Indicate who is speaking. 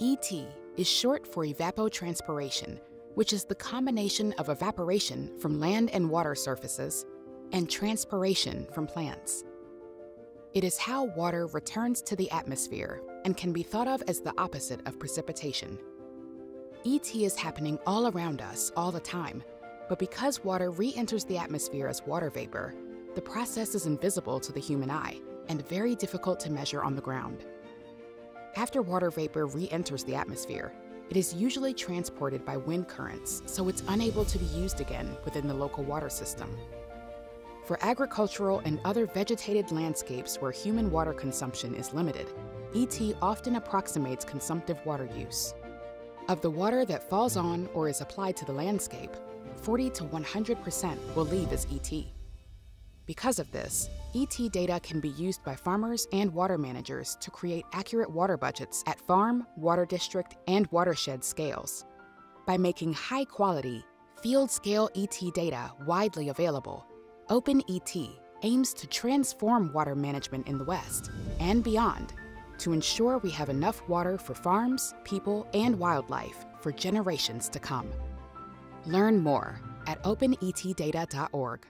Speaker 1: ET is short for evapotranspiration, which is the combination of evaporation from land and water surfaces and transpiration from plants. It is how water returns to the atmosphere and can be thought of as the opposite of precipitation. ET is happening all around us all the time, but because water re enters the atmosphere as water vapor, the process is invisible to the human eye and very difficult to measure on the ground. After water vapor re enters the atmosphere, it is usually transported by wind currents, so it's unable to be used again within the local water system. For agricultural and other vegetated landscapes where human water consumption is limited, ET often approximates consumptive water use. Of the water that falls on or is applied to the landscape, 40 to 100% will leave as ET. Because of this, ET data can be used by farmers and water managers to create accurate water budgets at farm, water district, and watershed scales. By making high quality, field scale ET data widely available, OpenET aims to transform water management in the West and beyond to ensure we have enough water for farms, people, and wildlife for generations to come. Learn more at openetdata.org.